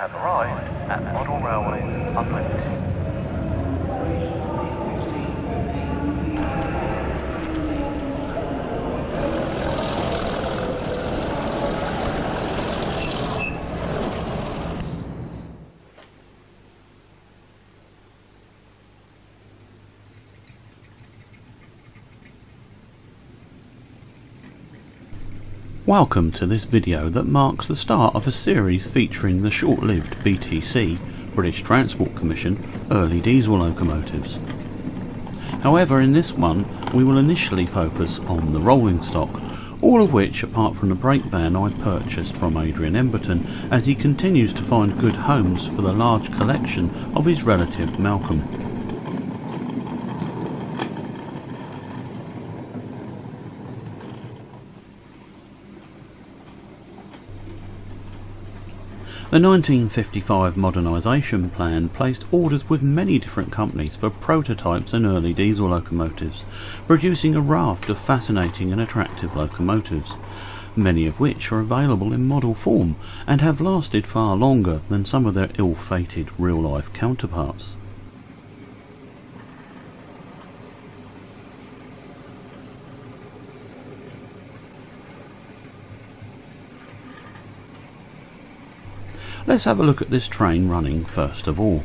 have arrived at Model Railways Unlimited. Welcome to this video that marks the start of a series featuring the short-lived BTC, British Transport Commission, early diesel locomotives. However, in this one we will initially focus on the rolling stock, all of which, apart from the brake van I purchased from Adrian Emberton as he continues to find good homes for the large collection of his relative Malcolm. The 1955 modernisation plan placed orders with many different companies for prototypes and early diesel locomotives, producing a raft of fascinating and attractive locomotives, many of which are available in model form and have lasted far longer than some of their ill-fated real-life counterparts. Let's have a look at this train running first of all.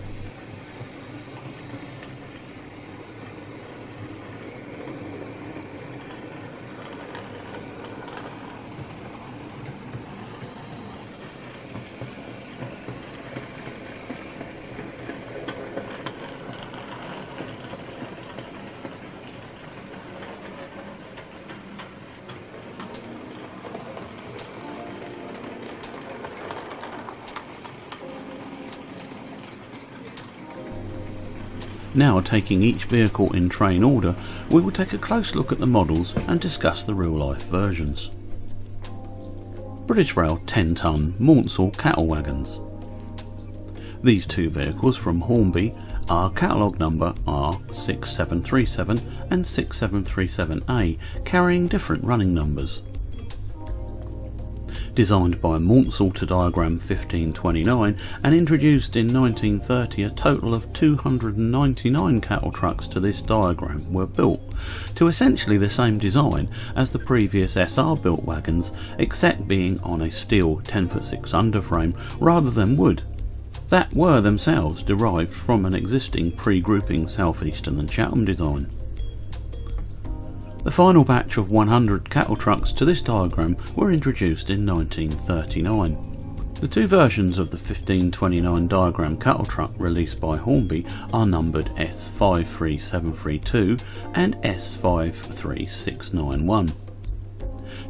Now taking each vehicle in train order, we will take a close look at the models and discuss the real life versions. British Rail 10 tonne Maunsell cattle wagons. These two vehicles from Hornby are catalogue number R6737 and 6737A carrying different running numbers designed by Maunsell to diagram 1529 and introduced in 1930 a total of 299 cattle trucks to this diagram were built, to essentially the same design as the previous SR built wagons except being on a steel 10 foot 6 underframe rather than wood that were themselves derived from an existing pre-grouping Southeastern and Chatham design. The final batch of 100 cattle trucks to this diagram were introduced in 1939. The two versions of the 1529 diagram cattle truck released by Hornby are numbered S53732 and S53691.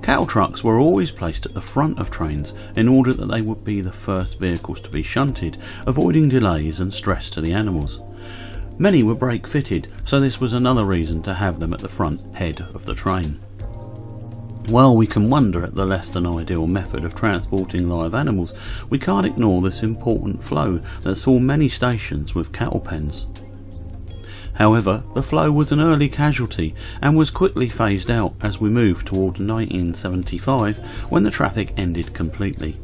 Cattle trucks were always placed at the front of trains in order that they would be the first vehicles to be shunted, avoiding delays and stress to the animals. Many were brake fitted, so this was another reason to have them at the front head of the train. While we can wonder at the less than ideal method of transporting live animals, we can't ignore this important flow that saw many stations with cattle pens. However, the flow was an early casualty and was quickly phased out as we moved toward 1975 when the traffic ended completely.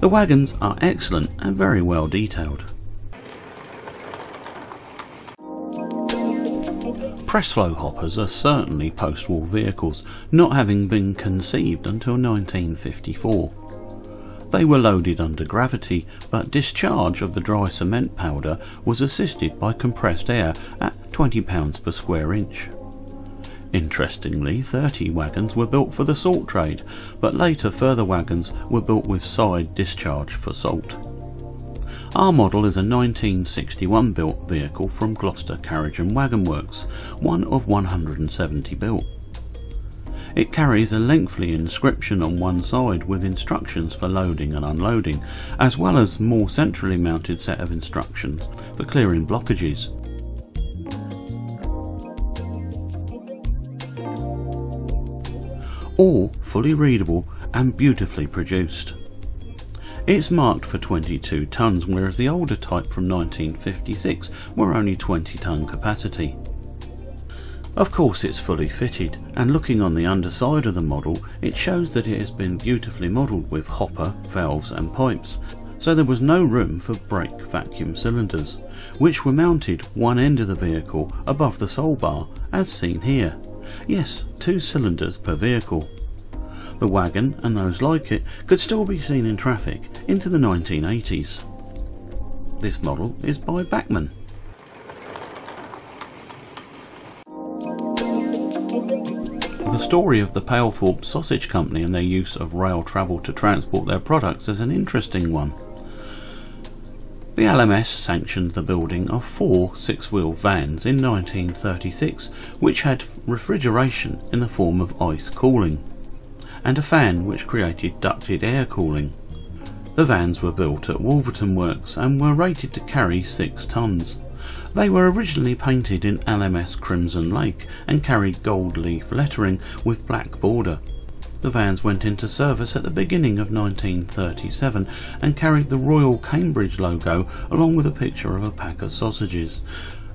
The wagons are excellent and very well detailed. Presflo hoppers are certainly post-war vehicles, not having been conceived until 1954. They were loaded under gravity, but discharge of the dry cement powder was assisted by compressed air at 20 pounds per square inch. Interestingly, 30 wagons were built for the salt trade, but later further wagons were built with side discharge for salt. Our model is a 1961 built vehicle from Gloucester Carriage and Wagon Works, one of 170 built. It carries a lengthy inscription on one side with instructions for loading and unloading, as well as more centrally mounted set of instructions for clearing blockages. All fully readable and beautifully produced. It's marked for 22 tonnes, whereas the older type from 1956 were only 20 tonne capacity. Of course it's fully fitted, and looking on the underside of the model, it shows that it has been beautifully modelled with hopper, valves and pipes, so there was no room for brake vacuum cylinders, which were mounted one end of the vehicle above the sole bar, as seen here. Yes, two cylinders per vehicle. The wagon and those like it could still be seen in traffic into the 1980s. This model is by Bachmann. The story of the Palethorpe Sausage Company and their use of rail travel to transport their products is an interesting one. The LMS sanctioned the building of four six-wheel vans in 1936 which had refrigeration in the form of ice cooling and a fan which created ducted air cooling. The vans were built at Wolverton Works and were rated to carry 6 tons. They were originally painted in LMS Crimson Lake and carried gold leaf lettering with black border. The vans went into service at the beginning of 1937 and carried the Royal Cambridge logo along with a picture of a pack of sausages.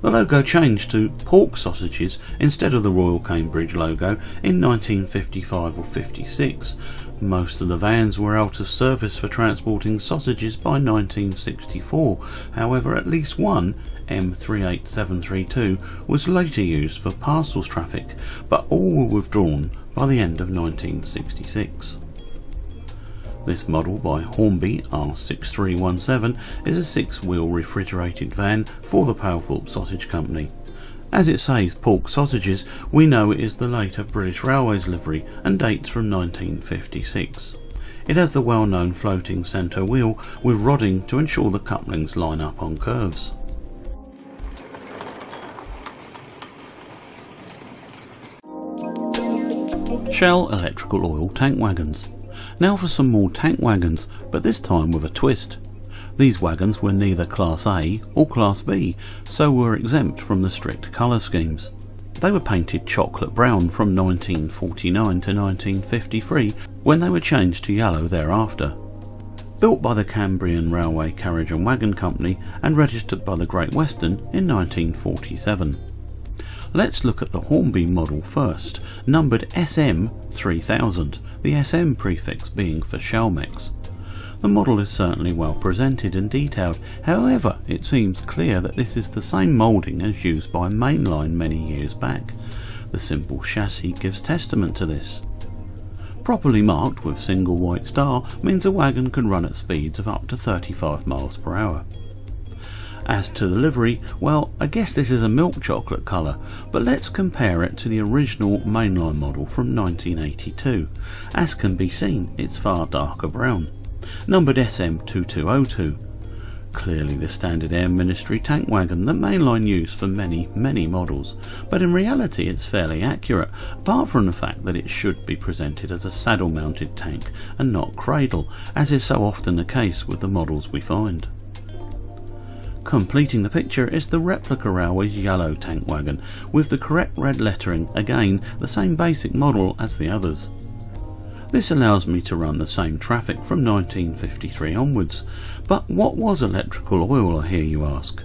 The logo changed to pork sausages instead of the Royal Cambridge logo in 1955 or 56. Most of the vans were out of service for transporting sausages by 1964. However, at least one M38732 was later used for parcels traffic, but all were withdrawn by the end of 1966. This model by Hornby R6317 is a six-wheel refrigerated van for the Palethorpe Sausage Company. As it says pork sausages, we know it is the later British Railways livery and dates from 1956. It has the well-known floating centre wheel with rodding to ensure the couplings line up on curves. Shell electrical oil tank wagons. Now for some more tank wagons, but this time with a twist. These wagons were neither Class A or Class B, so were exempt from the strict colour schemes. They were painted chocolate brown from 1949 to 1953, when they were changed to yellow thereafter. Built by the Cambrian Railway Carriage and Wagon Company and registered by the Great Western in 1947. Let's look at the Hornby model first, numbered SM3000, the SM prefix being for Shell-Mex. The model is certainly well presented and detailed, however it seems clear that this is the same moulding as used by Mainline many years back. The simple chassis gives testament to this. Properly marked with single white star means a wagon can run at speeds of up to 35 miles per hour. As to the livery, well, I guess this is a milk chocolate colour, but let's compare it to the original mainline model from 1982. As can be seen, it's far darker brown. Numbered SM2202. Clearly the standard Air Ministry tank wagon that Mainline used for many, many models, but in reality it's fairly accurate, apart from the fact that it should be presented as a saddle mounted tank and not cradle, as is so often the case with the models we find. Completing the picture is the replica railway's yellow tank wagon, with the correct red lettering, again the same basic model as the others. This allows me to run the same traffic from 1953 onwards. But what was electrical oil, I hear you ask?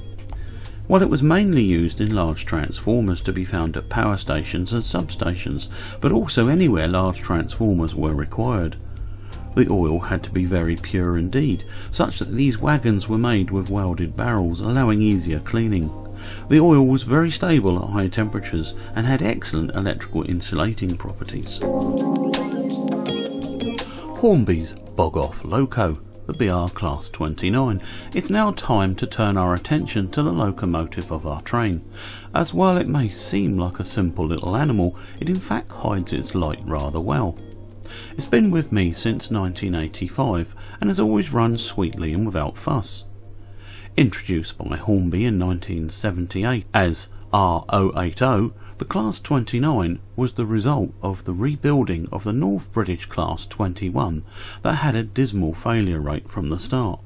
Well, it was mainly used in large transformers to be found at power stations and substations, but also anywhere large transformers were required. The oil had to be very pure indeed, such that these wagons were made with welded barrels, allowing easier cleaning. The oil was very stable at high temperatures and had excellent electrical insulating properties. Hornby's Bog Off Loco, the BR Class 29. It's now time to turn our attention to the locomotive of our train, as while it may seem like a simple little animal, it in fact hides its light rather well. It's been with me since 1985 and has always run sweetly and without fuss. Introduced by Hornby in 1978 as R080, the Class 29 was the result of the rebuilding of the North British Class 21 that had a dismal failure rate from the start.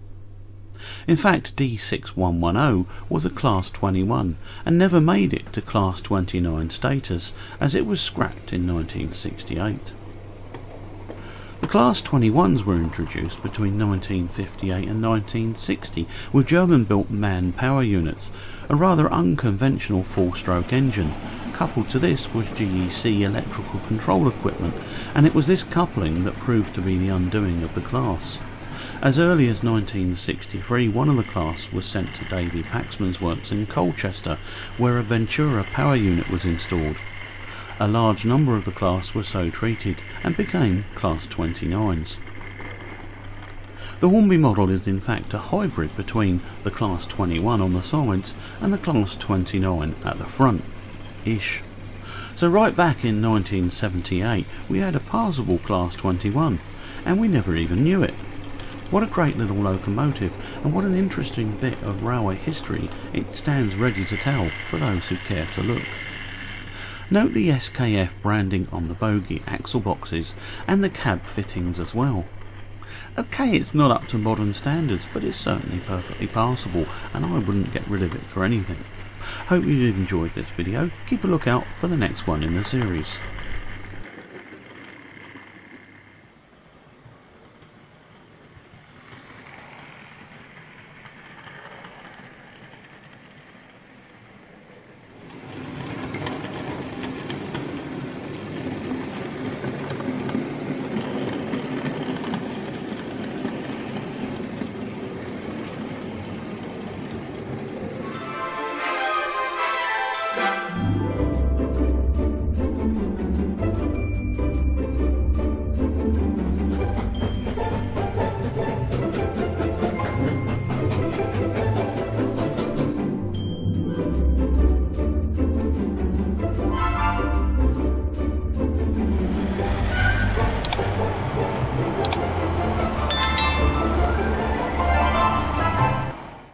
In fact, D6110 was a Class 21 and never made it to Class 29 status as it was scrapped in 1968. The Class 21s were introduced between 1958 and 1960 with German-built MAN power units, a rather unconventional four-stroke engine. Coupled to this was GEC electrical control equipment, and it was this coupling that proved to be the undoing of the class. As early as 1963, one of the class was sent to Davy Paxman's works in Colchester, where a Ventura power unit was installed. A large number of the class were so treated and became Class 29s. The Hornby model is in fact a hybrid between the Class 21 on the sides and the Class 29 at the front. Ish. So right back in 1978 we had a passable Class 21 and we never even knew it. What a great little locomotive and what an interesting bit of railway history it stands ready to tell for those who care to look. Note the SKF branding on the bogie axle boxes and the cab fittings as well. Okay, it's not up to modern standards, but it's certainly perfectly passable, and I wouldn't get rid of it for anything. Hope you enjoyed this video. Keep a lookout for the next one in the series.